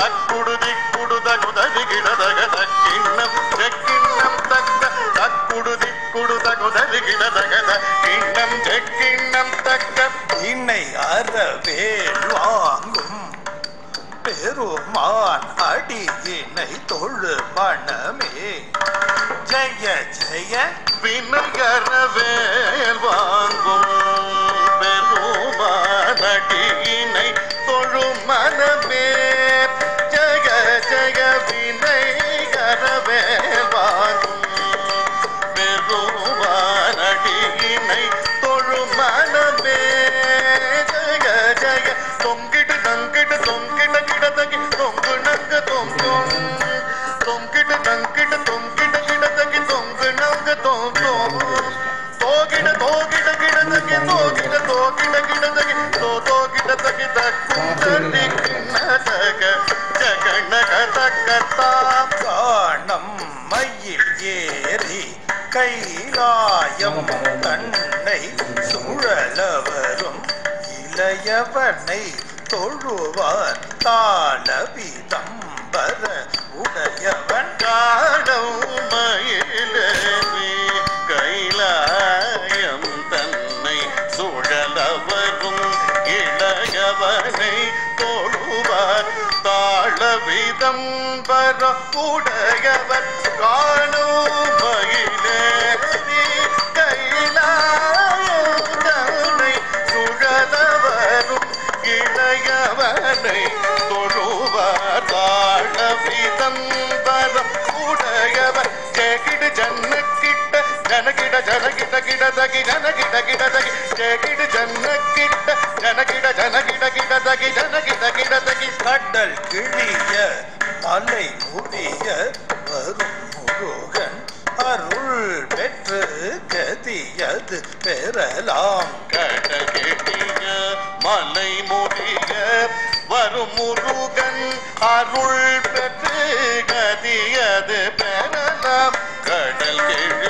தக்குடுதி குடுதகுதகு கிடதக தக்கிண்ணம் செக்கிண்ணம் தக்க தக்குடுதி குடுதகுதகு கிடதக கிண்ணம் செக்கிண்ணம் தக்க. இன்னை அறவேல் வாங்கும் பெருமான் அடியினை தொழு மனமே. ஜெய ஜெய. வினகரவேல் வாங்கும் நங்க தொங்கும் தொங்கிடு தங்கிடு தொங்கிட தொங்கு நங்க தொங்கும் தோகிட தோகிட கிடதகி தோகிட தோகிட கிடதகி தோ தோகிட தகி தக்குந்தடி கிண்ணதக ஜகணக தக்கத்தாம் காணம் மயில் ஏறி கைலாயம் தன்னை சுழலவரும் இளையவனை தொழுவார் தாள தாழவிதம் வர உடையவர் காணும் மயிலேறி அலை முடிய வரும் முருகன் அருள் பெற்று கதியது பெறலாம். கடகெட்டிய மலை முடிய வரும் முருகன் அருள் பெற்று கதியது பெறலாம். கடல் கெழிய